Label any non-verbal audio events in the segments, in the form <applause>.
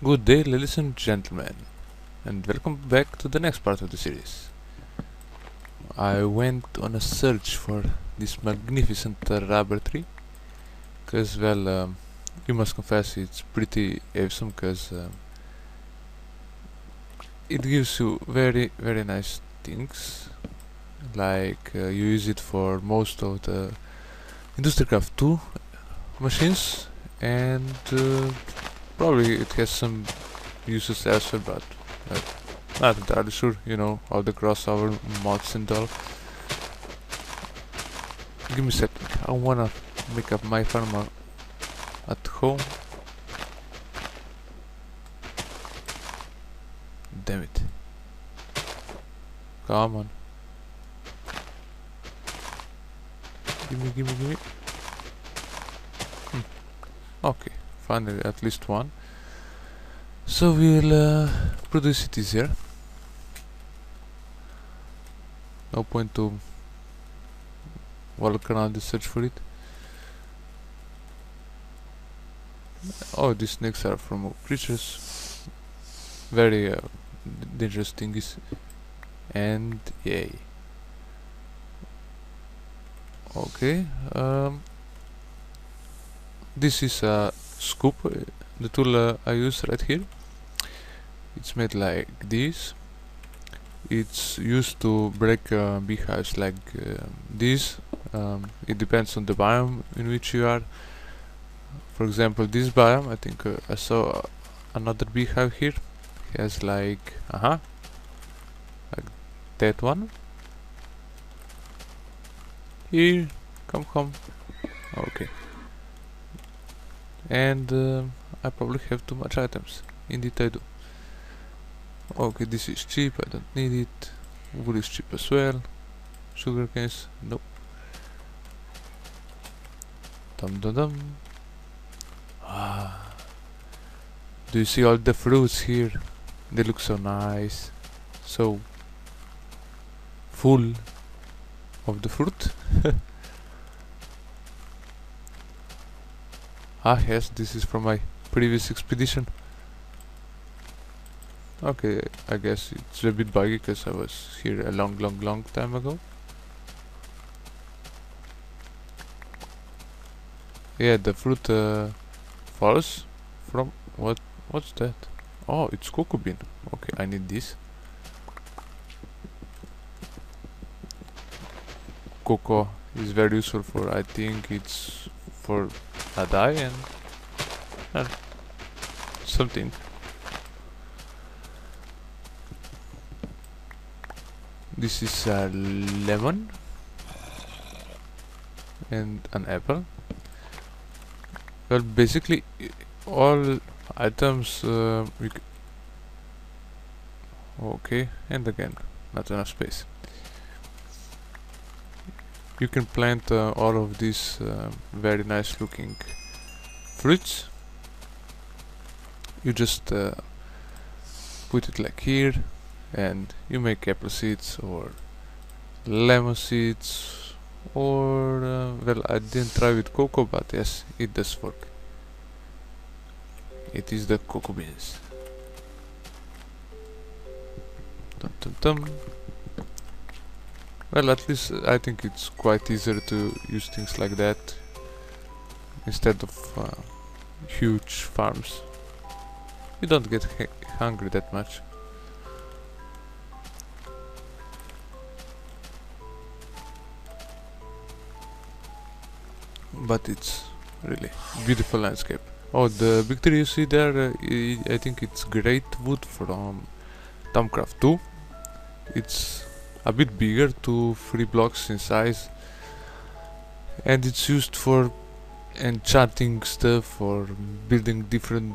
Good day, ladies and gentlemen, and welcome back to the next part of the series. I went on a search for this magnificent uh, rubber tree, because, well, um, you must confess it's pretty awesome, because um, it gives you very, very nice things, like uh, you use it for most of the IndustrialCraft 2 machines, and uh, Probably it has some uses elsewhere, but uh, not entirely sure. You know, all the crossover mods and all. Give me a second. I wanna make up my farm at home. Damn it. Come on. Give me, give me, give me. Hmm. Okay finally at least one. So we'll uh, produce it easier no point to walk around and search for it. Oh these snakes are from creatures. Very uh, dangerous things and yay. Okay um, this is a scoop uh, the tool uh, I use right here. It's made like this. It's used to break uh, beehives like uh, this. Um, it depends on the biome in which you are. For example this biome I think uh, I saw another beehive here. Has like uh -huh, like that one. Here come come okay and uh, I probably have too much items. Indeed I do. Okay this is cheap. I don't need it. Wood is cheap as well. Sugar canes nope. Dum dum dum. Ah. Do you see all the fruits here? They look so nice. So full of the fruit <laughs> Ah yes, this is from my previous expedition. Okay, I guess it's a bit buggy because I was here a long, long, long time ago. Yeah, the fruit uh, falls from what? What's that? Oh, it's cocoa bean. Okay, I need this. Cocoa is very useful for. I think it's for a die and uh, something. This is a lemon and an apple. Well, basically all items uh, okay and again not enough space you can plant uh, all of these uh, very nice looking fruits. You just uh, put it like here and you make apple seeds or lemon seeds or uh, well I didn't try with cocoa but yes it does work. It is the cocoa beans. Dum, dum, dum. Well, at least I think it's quite easier to use things like that instead of uh, huge farms. You don't get hungry that much. But it's really beautiful landscape. Oh, the big tree you see there, uh, I think it's great wood from Thaumcraft 2. It's a bit bigger, two three blocks in size, and it's used for enchanting stuff, or building different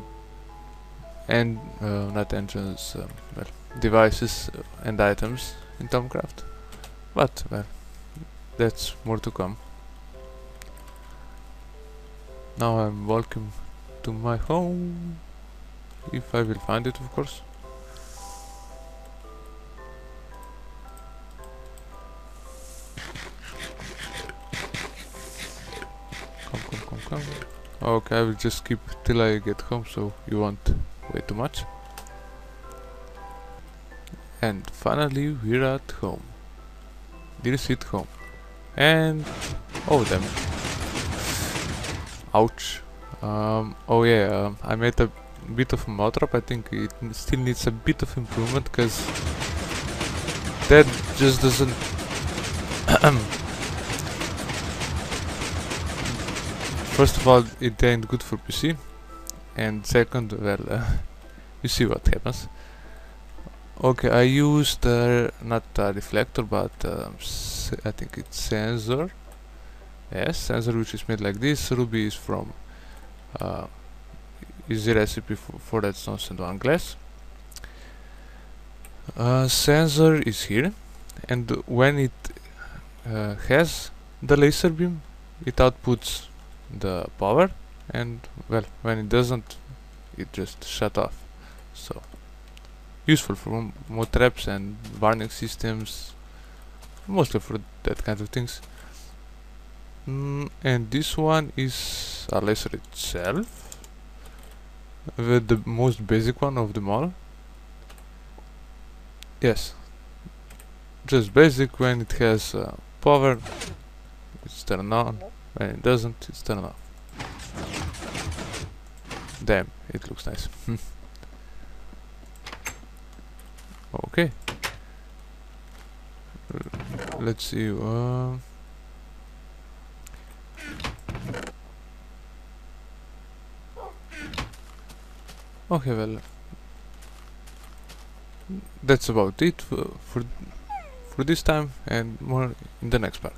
and uh, not engines, um, well, devices and items in Thaumcraft. But well, that's more to come. Now I'm welcome to my home, if I will find it, of course. Okay, I will just keep till I get home so you won't way too much. And finally we're at home. Dear sweet home. And oh damn. Ouch. Um, oh yeah, um, I made a bit of a mod drop. I think it still needs a bit of improvement because that just doesn't <clears throat> First of all, it ain't good for PC, and second, well, uh, <laughs> you see what happens. Okay, I used uh, not a reflector, but um, I think it's sensor. Yes, sensor which is made like this. Ruby is from uh, is the recipe for, for redstone and one glass. Uh, sensor is here, and when it uh, has the laser beam, it outputs the power, and well, when it doesn't, it just shut off. So useful for more traps and warning systems, mostly for that kind of things. Mm, and this one is a laser itself, with the most basic one of them all. Yes, just basic when it has uh, power, it's turned on, when it doesn't, it's turned off. Damn, it looks nice. okay. let's see. Uh, okay, well, that's about it for for this time, and more in the next part.